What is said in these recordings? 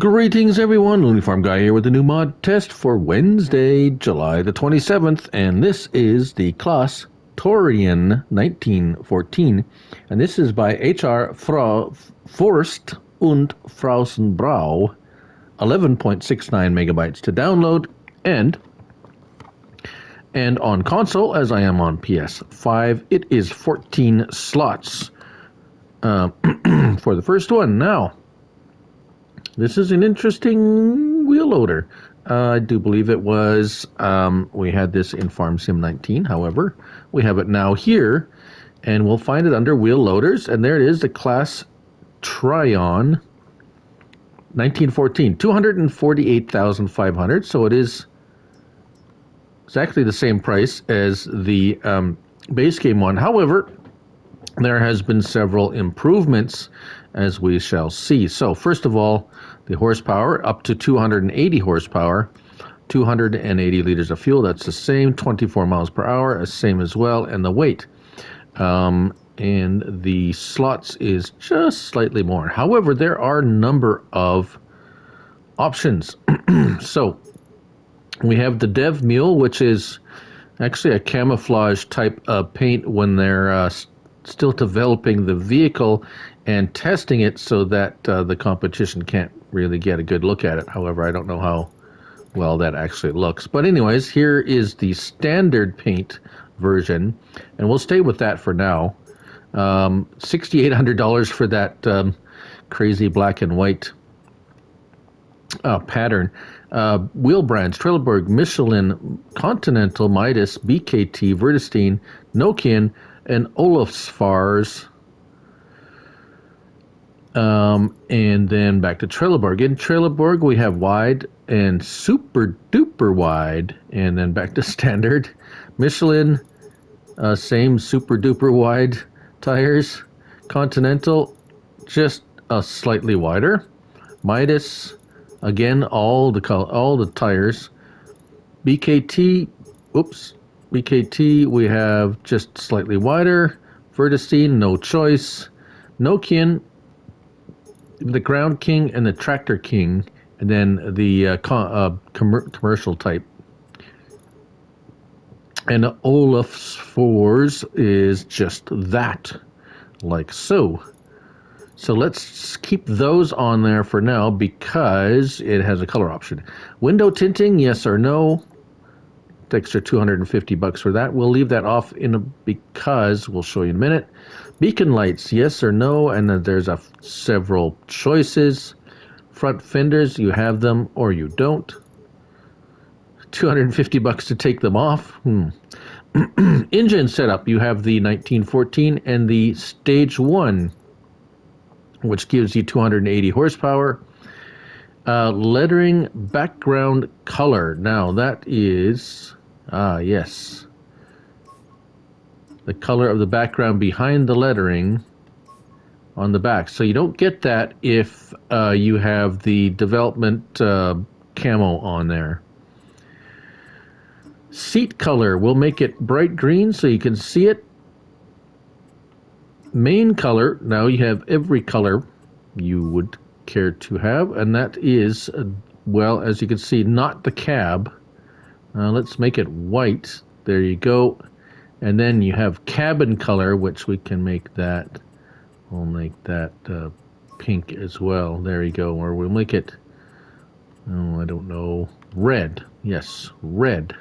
Greetings everyone, Looney Farm Guy here with a new mod test for Wednesday, July the 27th, and this is the Claas Torion 1914, and this is by H.R. Frau Forst und Frausenbrau, 11.69 megabytes to download, and and on console, as I am on PS5, it is 14 slots uh, for the first one. Now, this is an interesting wheel loader. Uh, I do believe it was. Um, we had this in Farm Sim 19. However, we have it now here, and we'll find it under wheel loaders. And there it is, the Claas Torion 1914, 248,500. So it is exactly the same price as the um, base game one. However, there has been several improvements as we shall see. So first of all, the horsepower up to 280 horsepower, 280 liters of fuel. That's the same, 24 miles per hour, the same as well, and the weight. Um, and the slots is just slightly more. However, there are a number of options. so we have the Dev Mule, which is actually a camouflage type of paint when they're uh, still developing the vehicle and testing it so that uh, the competition can't really get a good look at it. However, I don't know how well that actually looks. But anyways, here is the standard paint version, and we'll stay with that for now. Um, $6,800 for that um, crazy black and white uh, pattern. Uh, wheel brands, Trelleborg, Michelin, Continental, Midas, BKT, Vredestein, Nokian, and Olofsfors um, and then back to Trelleborg. In Trelleborg, we have wide and super duper wide, and then back to standard. Michelin, uh, same super duper wide tires. Continental, just a slightly wider. Midas, again, all the all the tires. BKT, oops, BKT, we have just slightly wider. Vredestein, no choice. Nokian, the Ground King and the Tractor King, and then the uh, com- uh, com- commercial type. And Olofsfors is just that, like so. So let's keep those on there for now because it has a color option. Window tinting, yes or no? Extra 250 bucks for that. We'll leave that off in a, because we'll show you in a minute. Beacon lights, yes or no, and then there's a several choices. Front fenders, you have them or you don't. 250 bucks to take them off. Hmm. Engine setup, you have the 1914 and the Stage 1, which gives you 280 horsepower. Uh, lettering background color. Now that is, ah, yes the color of the background behind the lettering on the back. So you don't get that if uh, you have the development uh, camo on there. Seat color, we'll make it bright green so you can see it. Main color, now you have every color you would care to have, and that is, uh, well, as you can see, not the cab. Uh, let's make it white. There you go. And then you have cabin color, which we can make that. We'll make that uh, pink as well. There you go. Or we'll make it, oh, I don't know, red. Yes, red.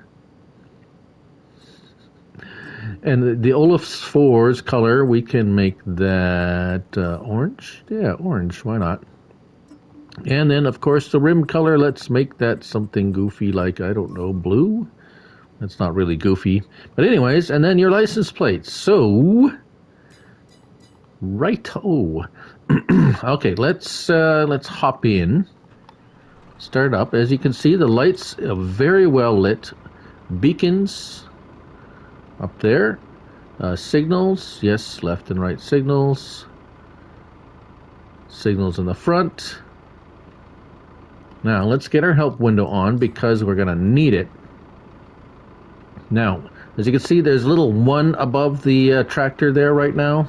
And the, the Olofsfors color, we can make that uh, orange. Yeah, orange. Why not? And then, of course, the rim color, let's make that something goofy like, I don't know, blue? That's not really goofy. But anyways, and then your license plate. So, right. Oh, okay. Let's uh, let's hop in. Start up. As you can see, the lights are very well lit. Beacons up there. Uh, signals. Yes, left and right signals. Signals in the front. Now let's get our help window on because we're going to need it now, as you can see, there's a little one above the uh, tractor there right now.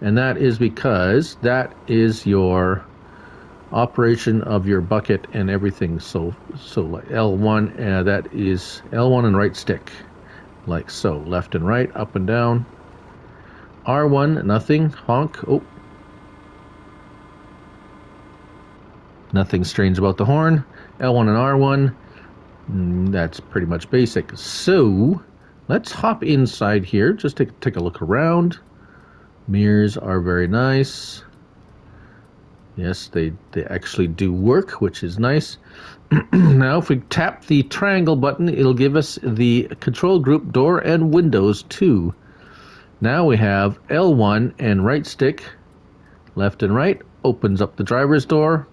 And that is because that is your operation of your bucket and everything. So, so like L1, uh, that is L1 and right stick, like so, left and right, up and down. R1, nothing, honk. Oh, nothing strange about the horn. L1 and R1, mm, that's pretty much basic. So, let's hop inside here, just take take a look around. Mirrors are very nice. Yes, they, they actually do work, which is nice. now, if we tap the triangle button, it'll give us the control group door and windows too. Now we have L1 and right stick, left and right, opens up the driver's door.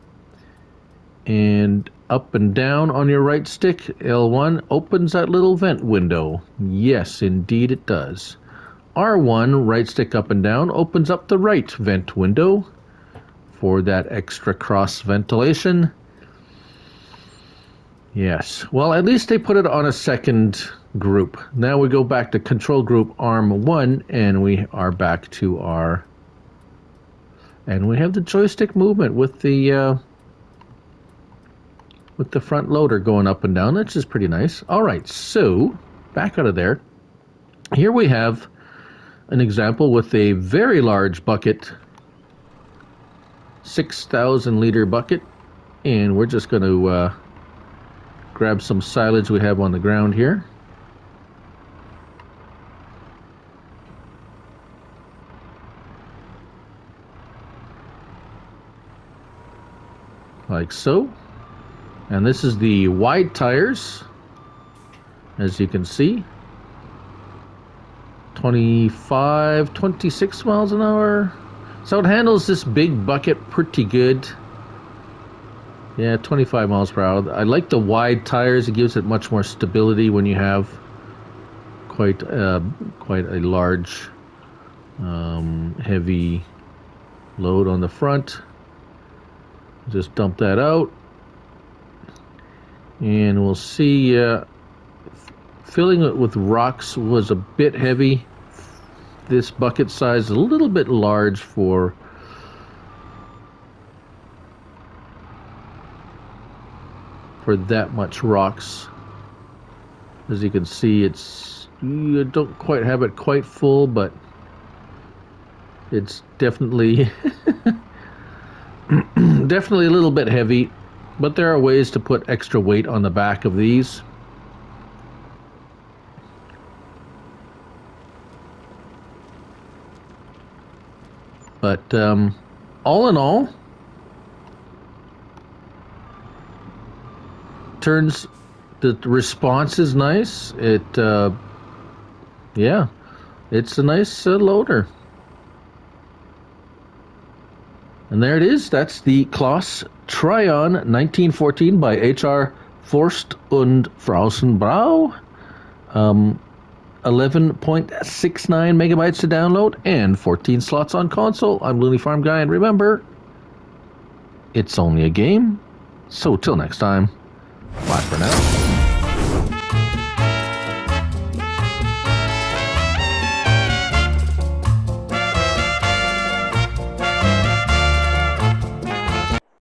And up and down on your right stick, L1 opens that little vent window. Yes, indeed it does. R1, right stick up and down, opens up the right vent window for that extra cross ventilation. Yes, well, at least they put it on a second group. Now we go back to control group arm 1 and we are back to our and we have the joystick movement with the uh, with the front loader going up and down. That's just pretty nice. All right, so back out of there. Here we have an example with a very large bucket 6,000 liter bucket and we're just going to uh, grab some silage we have on the ground here. Like so. And this is the wide tires, as you can see. 25, 26 miles an hour. So it handles this big bucket pretty good. Yeah, 25 miles per hour. I like the wide tires. It gives it much more stability when you have quite uh, quite a large, um, heavy load on the front. Just dump that out, and we'll see. Uh, filling it with rocks was a bit heavy this bucket size is a little bit large for for that much rocks. As you can see, it's you don't quite have it quite full, but it's definitely definitely a little bit heavy. But there are ways to put extra weight on the back of these. But um, all in all, turns the response is nice. It, uh, yeah, it's a nice uh, loader. And there it is. That's the Claas Torion 1914 by H.R. Forst und Frausenbrau. Um, 11.69 megabytes to download, and 14 slots on console. I'm Looney Farm Guy, and remember, it's only a game. So till next time, bye for now.